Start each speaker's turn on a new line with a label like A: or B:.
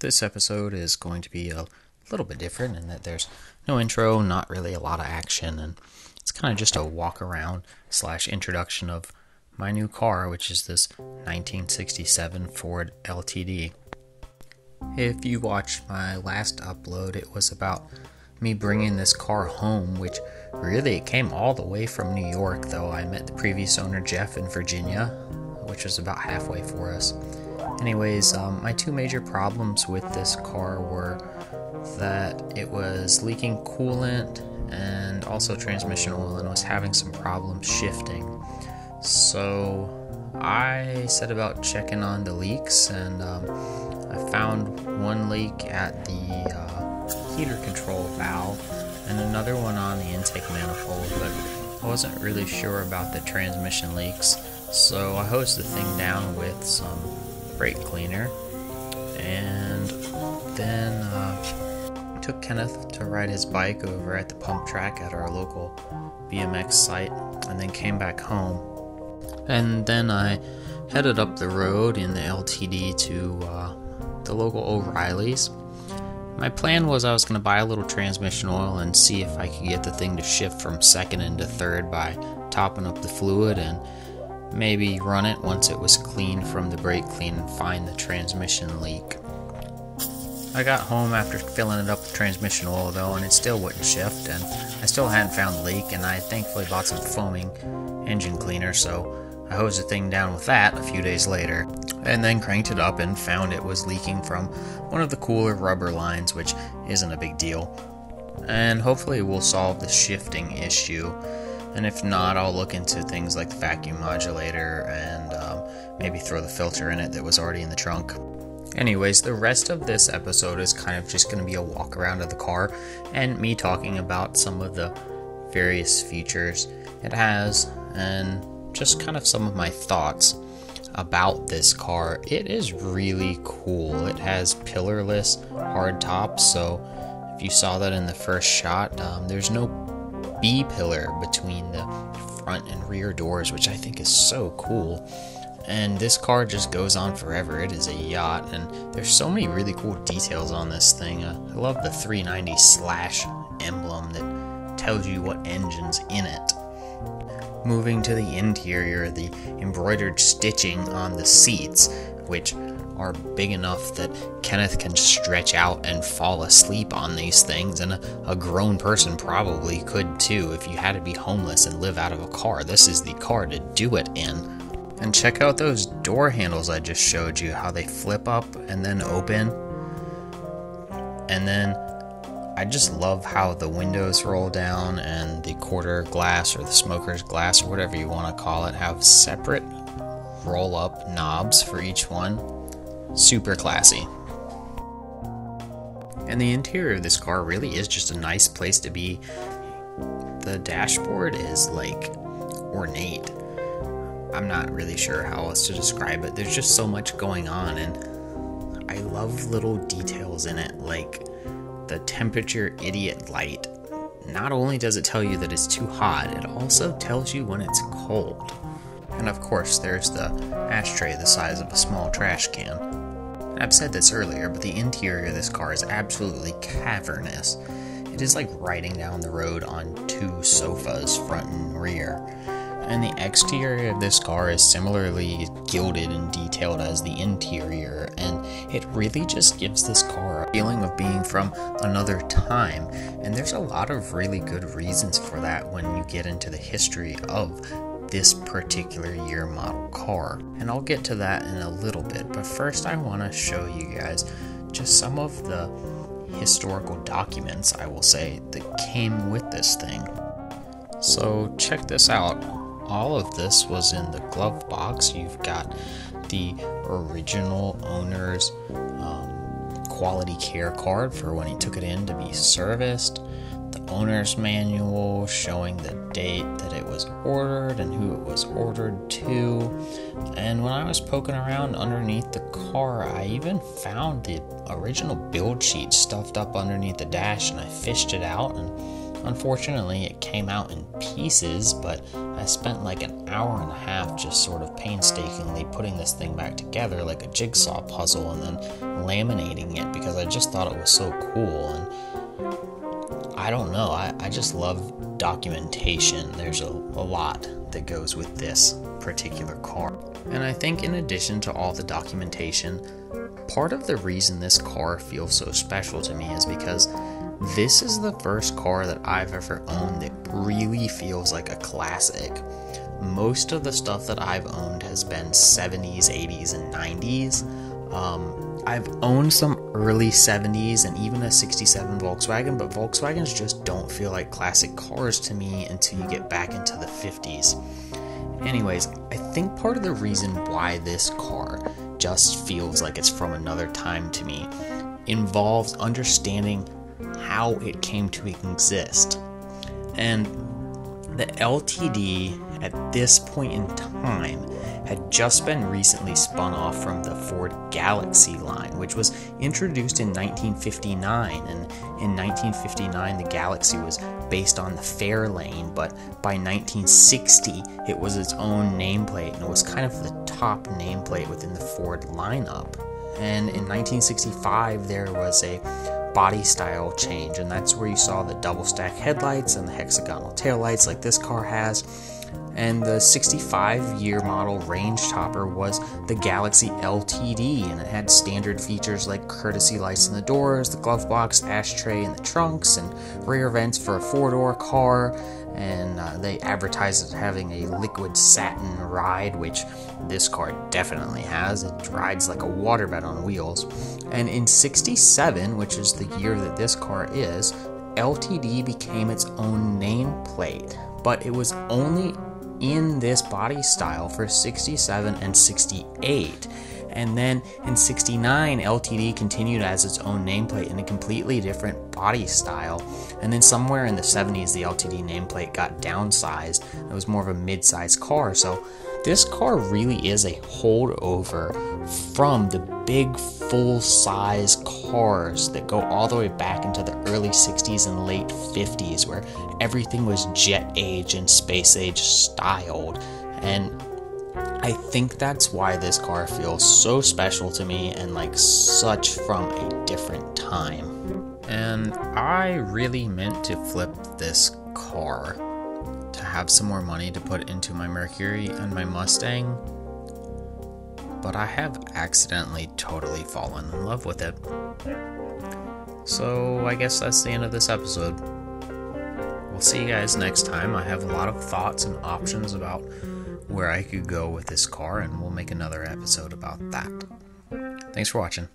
A: This episode is going to be a little bit different in that there's no intro, not really a lot of action, and it's kind of just a walk around slash introduction of my new car, which is this 1967 Ford LTD. If you watched my last upload, it was about me bringing this car home, which really it came all the way from New York, though I met the previous owner Jeff in Virginia, which was about halfway for us. Anyways, um, my two major problems with this car were that it was leaking coolant and also transmission oil and was having some problems shifting. So I set about checking on the leaks and um, I found one leak at the uh, heater control valve and another one on the intake manifold, but I wasn't really sure about the transmission leaks. So I hosed the thing down with some brake cleaner, and then uh, took Kenneth to ride his bike over at the pump track at our local BMX site, and then came back home. And then I headed up the road in the LTD to uh, the local O'Reilly's. My plan was I was going to buy a little transmission oil and see if I could get the thing to shift from second into third by topping up the fluid and maybe run it once it was clean from the brake clean and find the transmission leak. I got home after filling it up with transmission oil though and it still wouldn't shift and I still hadn't found the leak and I thankfully bought some foaming engine cleaner so I hosed the thing down with that a few days later and then cranked it up and found it was leaking from one of the cooler rubber lines which isn't a big deal. And hopefully we'll solve the shifting issue and if not, I'll look into things like the vacuum modulator and um, maybe throw the filter in it that was already in the trunk. Anyways, the rest of this episode is kind of just going to be a walk around of the car and me talking about some of the various features it has and just kind of some of my thoughts about this car. It is really cool. It has pillarless hard tops, so if you saw that in the first shot, um, there's no B pillar between the front and rear doors, which I think is so cool. And this car just goes on forever. It is a yacht, and there's so many really cool details on this thing. Uh, I love the 390 slash emblem that tells you what engine's in it. Moving to the interior, the embroidered stitching on the seats, which are big enough that Kenneth can stretch out and fall asleep on these things, and a, grown person probably could too if you had to be homeless and live out of a car. This is the car to do it in. And check out those door handles I just showed you, how they flip up and then open. And then I just love how the windows roll down and the quarter glass or the smoker's glass or whatever you want to call it have separate roll up knobs for each one super classy. And the interior of this car really is just a nice place to be. The dashboard is like ornate. I'm not really sure how else to describe it. There's just so much going on, and I love little details in it, like the temperature idiot light. Not only does it tell you that it's too hot, it also tells you when it's cold. And of course, there's the ashtray the size of a small trash can. I've said this earlier, but the interior of this car is absolutely cavernous. It is like riding down the road on two sofas, front and rear. And the exterior of this car is similarly gilded and detailed as the interior, and it really just gives this car a feeling of being from another time. And there's a lot of really good reasons for that when you get into the history of this particular year model car. And I'll get to that in a little bit, but first I want to show you guys just some of the historical documents, I will say, that came with this thing. So check this out. All of this was in the glove box. You've got the original owner's um, quality care card for when he took it in to be serviced owner's manual showing the date that it was ordered and who it was ordered to. And when I was poking around underneath the car, I even found the original build sheet stuffed up underneath the dash and I fished it out and Unfortunately, it came out in pieces, but I spent like an hour and a half just sort of painstakingly putting this thing back together like a jigsaw puzzle and then laminating it because I just thought it was so cool. And I don't know, I, I just love documentation. There's a, a lot that goes with this particular car. And I think, in addition to all the documentation, part of the reason this car feels so special to me is because this is the first car that I've ever owned that really feels like a classic. Most of the stuff that I've owned has been 70s, 80s, and 90s. Um, I've owned some early 70s and even a 67 Volkswagen, but Volkswagens just don't feel like classic cars to me until you get back into the 50s. Anyways, I think part of the reason why this car just feels like it's from another time to me involves understanding how it came to exist. And the LTD at this point in time had just been recently spun off from the Ford Galaxie line, which was introduced in 1959. And in 1959, the Galaxie was based on the Fairlane, but by 1960, it was its own nameplate and it was kind of the top nameplate within the Ford lineup. And in 1965, there was a body style change, and that's where you saw the double stack headlights and the hexagonal taillights like this car has. And the 65 year model range topper was the Galaxie LTD, and it had standard features like courtesy lights in the doors, the glove box, ashtray in the trunks, and rear vents for a four door car, and uh, they advertised it having a liquid satin ride, which this car definitely has. It rides like a waterbed on wheels. And in 67, which is the year that this car is, LTD became its own nameplate, but it was only in this body style for 67 and 68. And then in 69, LTD continued as its own nameplate in a completely different body style. And then somewhere in the 70s, the LTD nameplate got downsized. It was more of a mid sized car. So this car really is a holdover from the big full size cars that go all the way back into the early 60s and late 50s, where everything was jet age and space age styled. And I think that's why this car feels so special to me and like such from a different time. And I really meant to flip this car to have some more money to put into my Mercury and my Mustang, but I have accidentally totally fallen in love with it. So I guess that's the end of this episode. We'll see you guys next time. I have a lot of thoughts and options about where I could go with this car, and we'll make another episode about that. Thanks for watching.